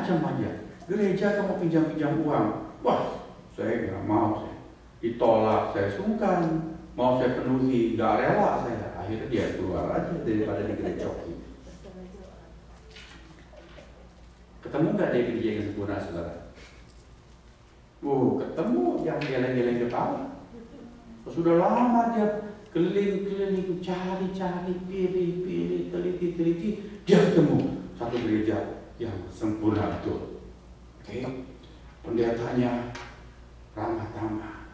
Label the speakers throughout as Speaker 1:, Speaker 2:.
Speaker 1: macam aja. Gereja kamu pinjam-pinjam uang. Wah, saya nggak mau. Saya. Ditolak, saya sungkan. Mau saya penuhi, nggak rela saya. Akhirnya dia keluar aja daripada digerecoki. Ketemu nggak dia gereja yang sempurna, saudara? Oh, ketemu yang geleng-geleng kepala. Sudah lama dia keliling-keliling, cari-cari, pilih-pilih, teliti-teliti, dia ketemu satu gereja yang sempurna betul. Oke, okay? pendetanya ramah tamah,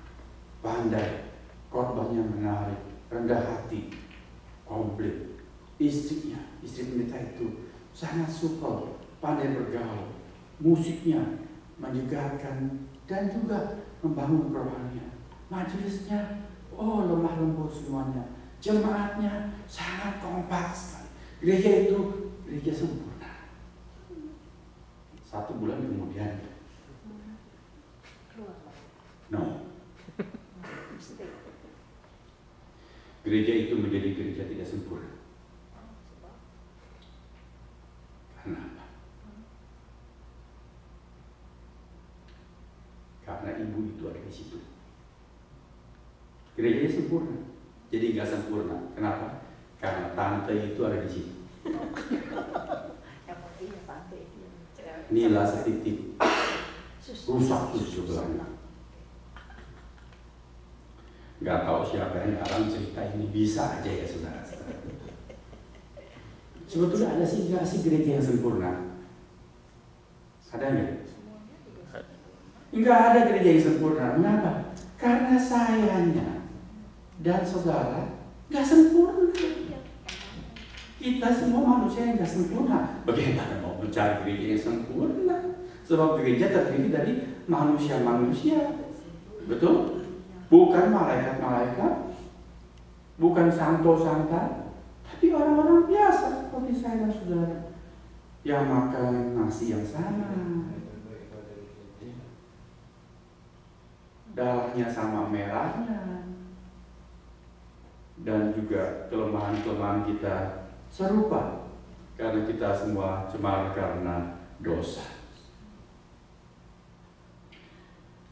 Speaker 1: pandai, korbannya menarik, rendah hati, komplit. Istrinya, istri pendeta itu sangat supel, pandai bergaul, musiknya menyegarkan dan juga membangun rohanian. Majelisnya, oh lemah lembut semuanya. Jemaatnya sangat kompak sekali. Gereja itu gereja sempurna. Satu bulan kemudian, no. Gereja itu menjadi gereja tidak sempurna. Karena apa? Karena ibu itu ada di situ. Gerejanya sempurna, jadi nggak sempurna. Kenapa? Karena tante itu ada di situ. Nila setitik rusak susu belakang. Gak tahu siapa yang ngarang cerita ini bisa aja ya saudara. Sebetulnya ada sih nggak sih gereja yang sempurna? Ada nggak? Enggak ada gereja yang sempurna. Kenapa? Karena sayangnya dan saudara nggak sempurna. Kita semua manusia yang nggak sempurna. Bagaimana mau mencari gereja yang sempurna? Sebab gereja terdiri dari manusia-manusia. Betul? Bukan malaikat-malaikat, bukan santo-santa, tapi orang-orang biasa seperti saya dan saudara yang makan nasi yang sama, darahnya sama merahnya, dan juga kelemahan-kelemahan kita serupa karena kita semua cemar karena dosa.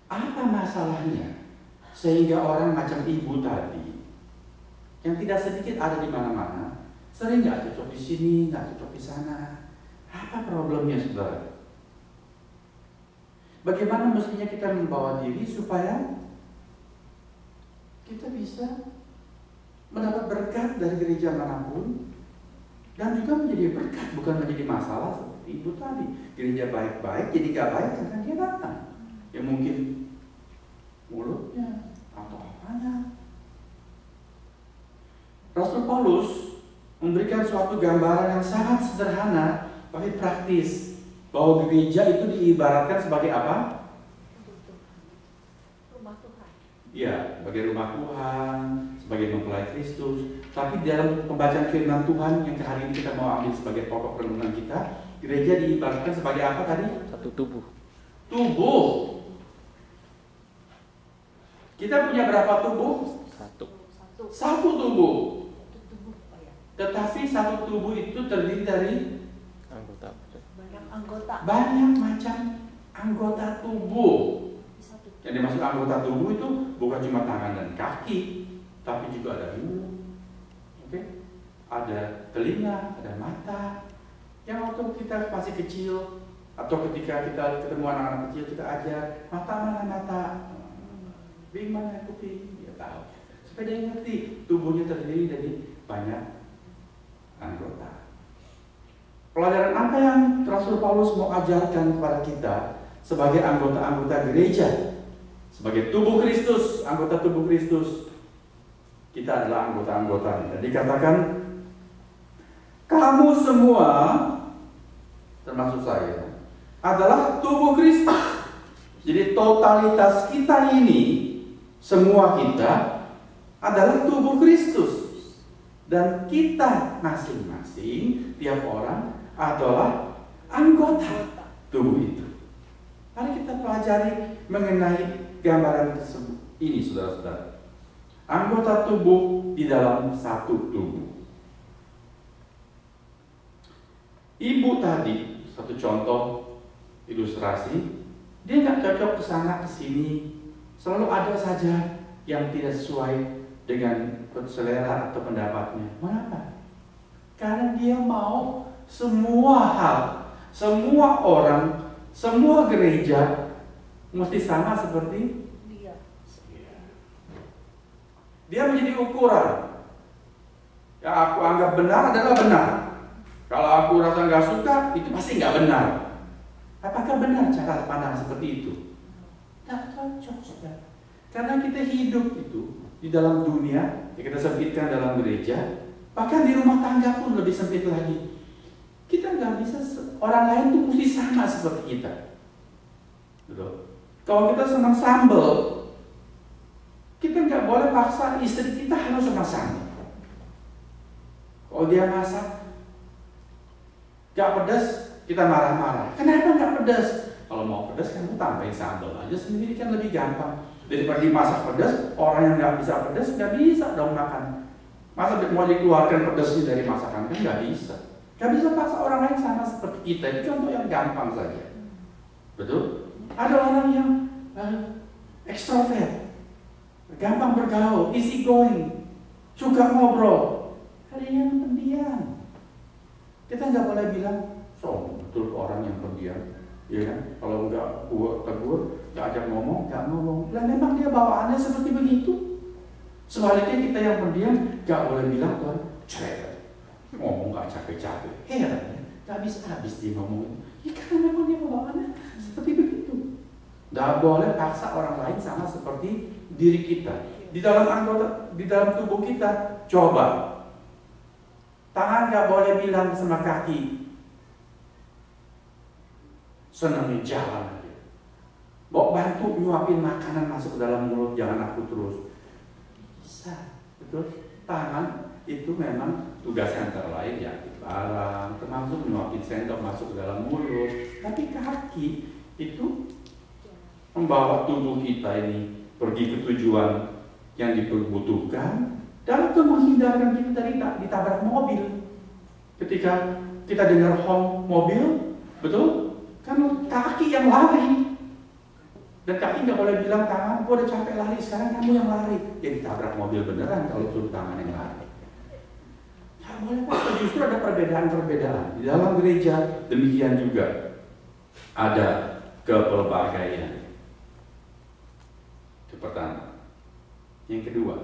Speaker 1: Apa masalahnya? Sehingga orang macam ibu tadi yang tidak sedikit ada di mana-mana, sering nggak cocok di sini, nggak cocok di sana. Apa problemnya, saudara? Bagaimana mestinya kita membawa diri supaya kita bisa mendapat berkat dari gereja mana pun dan juga menjadi berkat bukan menjadi masalah seperti ibu tadi gereja baik-baik jadi gak baik karena dia datang ya mungkin mulutnya atau apanya. Rasul Paulus memberikan suatu gambaran yang sangat sederhana tapi praktis bahwa gereja itu diibaratkan sebagai apa?
Speaker 2: Rumah Tuhan.
Speaker 1: Ya, sebagai rumah Tuhan, sebagai mempelai Kristus. Tapi dalam pembacaan firman Tuhan yang hari ini kita mau ambil sebagai pokok renungan kita, gereja diibaratkan sebagai apa tadi?
Speaker 3: Satu tubuh.
Speaker 1: Tubuh. Kita punya berapa tubuh?
Speaker 3: Satu.
Speaker 2: Satu.
Speaker 1: Satu tubuh.
Speaker 2: Satu tubuh. Oh ya.
Speaker 1: Tetapi satu tubuh itu terdiri dari
Speaker 3: Anggota.
Speaker 2: Banyak anggota.
Speaker 1: banyak macam anggota tubuh. Yang dimaksud anggota tubuh itu bukan cuma tangan dan kaki, tapi juga ada mulut, oke? Ada telinga, ada mata. Yang waktu kita masih kecil atau ketika kita ketemu anak-anak kecil kita ajar mata mana mata, bing mana kuping, dia tahu. Supaya dia ngerti tubuhnya terdiri dari banyak anggota. Pelajaran apa yang Rasul Paulus mau ajarkan kepada kita sebagai anggota-anggota gereja, sebagai tubuh Kristus, anggota tubuh Kristus? Kita adalah anggota-anggotanya. Dan dikatakan, kamu semua, termasuk saya, adalah tubuh Kristus. Jadi totalitas kita ini, semua kita adalah tubuh Kristus. Dan kita masing-masing, tiap orang adalah anggota tubuh itu. Mari kita pelajari mengenai gambaran tersebut. Ini saudara-saudara. Anggota tubuh di dalam satu tubuh. Ibu tadi, satu contoh, ilustrasi, dia nggak cocok ke sana ke sini. Selalu ada saja yang tidak sesuai dengan selera atau pendapatnya. Mengapa? Karena dia mau semua hal, semua orang, semua gereja mesti sama seperti
Speaker 2: Dia.
Speaker 1: dia menjadi ukuran. Ya aku anggap benar adalah benar. Kalau aku rasa nggak suka, itu pasti nggak benar. Apakah benar cara pandang seperti itu? Tidak cocok, saudara. Karena kita hidup itu di dalam dunia, ya kita sempitkan dalam gereja, bahkan di rumah tangga pun lebih sempit lagi. Kita nggak bisa orang lain tuh mesti sama seperti kita. Betul. Kalau kita senang sambal, kita nggak boleh paksa istri kita harus senang sambal. Kalau dia masak nggak pedas, kita marah-marah. Kenapa nggak pedas? Kalau mau pedas kan tambahin sambal aja sendiri kan lebih gampang. Daripada dimasak pedas, orang yang nggak bisa pedas nggak bisa dong makan. Masa mau dikeluarkan pedasnya dari masakan kan nggak bisa. Nggak bisa paksa orang lain sama seperti kita. Itu contoh yang gampang saja. Betul? Ada orang yang uh, ekstrovert, gampang bergaul, easy going, suka ngobrol. Ada yang pendiam. Kita nggak boleh bilang, so betul orang yang pendiam, ya kan? Kalau nggak gua tegur, nggak ajak ngomong, nggak ngomong. Lah memang dia bawaannya seperti begitu. Sebaliknya kita yang pendiam nggak boleh bilang tuh, cerewet, ngomong nggak capek-capek. Heran ya, nggak bisa habis dia ngomong. Karena memang dia bawaannya seperti begitu. Nggak boleh paksa orang lain sama seperti diri kita. Di dalam anggota, di dalam tubuh kita, coba Tangan nggak boleh bilang sama kaki. Senangnya jalan aja. Bawa bantu nyuapin makanan masuk ke dalam mulut, jangan aku terus. Bisa, betul. Tangan itu memang tugasnya antara lain ya barang, termasuk nyuapin sendok masuk ke dalam mulut. Tapi kaki itu membawa tubuh kita ini pergi ke tujuan yang dibutuhkan dan itu menghindarkan kita dari ta- ditabrak mobil. Ketika kita dengar home mobil, betul? Kan kaki yang lari. Dan kaki nggak boleh bilang tangan, gua udah capek lari, sekarang kamu yang lari. Ya ditabrak mobil beneran kalau suruh tangan yang lari. Justru ada perbedaan-perbedaan. Di dalam gereja demikian juga ada kepelbagaian. Itu pertama. Yang kedua,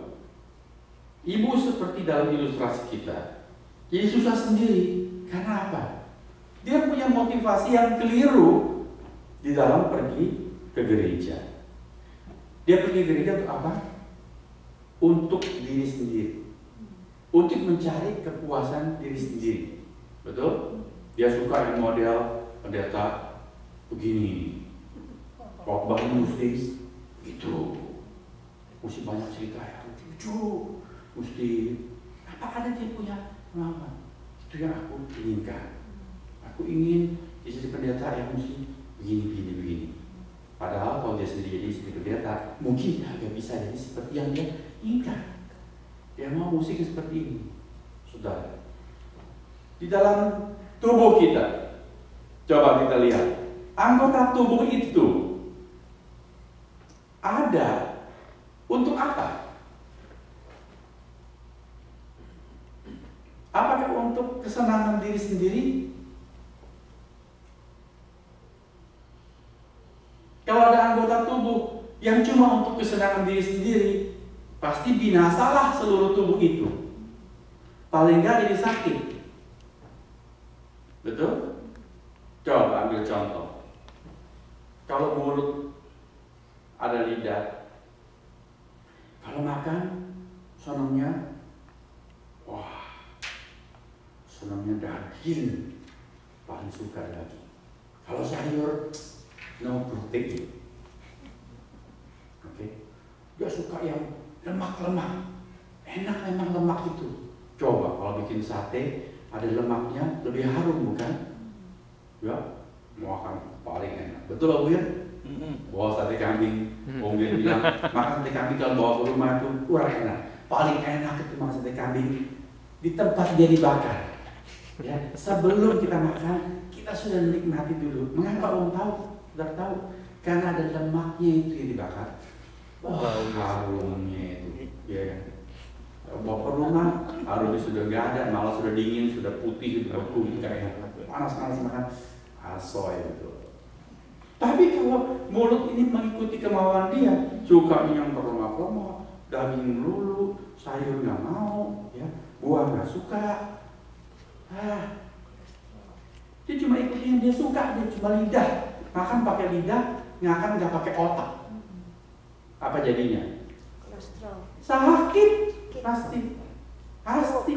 Speaker 1: Ibu seperti dalam ilustrasi kita, jadi susah sendiri. Karena apa? Dia punya motivasi yang keliru di dalam pergi ke gereja. Dia pergi ke gereja untuk apa? Untuk diri sendiri. Untuk mencari kepuasan diri sendiri. Betul? Dia suka yang model pendeta begini. Khotbahnya mesti gitu. Mesti banyak cerita yang lucu mesti apa ada dia punya kemampuan itu yang aku inginkan aku ingin jadi pendeta yang mesti begini begini begini padahal kalau dia sendiri jadi istri pendeta mungkin agak bisa jadi seperti yang dia inginkan dia mau musik seperti ini saudara di dalam tubuh kita coba kita lihat anggota tubuh itu ada untuk apa? Apakah untuk kesenangan diri sendiri? Kalau ada anggota tubuh yang cuma untuk kesenangan diri sendiri, pasti binasalah seluruh tubuh itu. Paling nggak jadi sakit. Betul? Coba ambil contoh. Kalau mulut ada lidah, kalau makan senangnya, wah, senangnya daging, paling suka daging. Kalau sayur, no protein. Oke, dia suka yang lemak-lemak, enak memang lemak itu. Coba kalau bikin sate, ada lemaknya lebih harum bukan? Ya, mau akan paling enak. Betul Pak Bu ya? Bawa sate kambing, Om Glenn bilang, makan sate kambing kalau bawa ke rumah itu kurang enak. Paling enak itu makan sate kambing di tempat dia dibakar. Ya, sebelum kita makan, kita sudah menikmati dulu. Mengapa orang tahu? Sudah tahu? Karena ada lemaknya itu yang dibakar. Wah, harumnya itu. Ya kan? Bawa ke rumah, harumnya sudah nggak ada, malah sudah dingin, sudah putih, sudah kuning kayak panas-panas makan asoy itu. Tapi kalau mulut ini mengikuti kemauan dia, suka yang berlemak-lemak, daging melulu, sayur nggak mau, ya, buah nggak suka, ah, dia cuma ikut yang dia suka, dia cuma lidah, makan pakai lidah, makan nggak pakai otak. Apa jadinya?
Speaker 2: Kolesterol.
Speaker 1: Sakit pasti, pasti.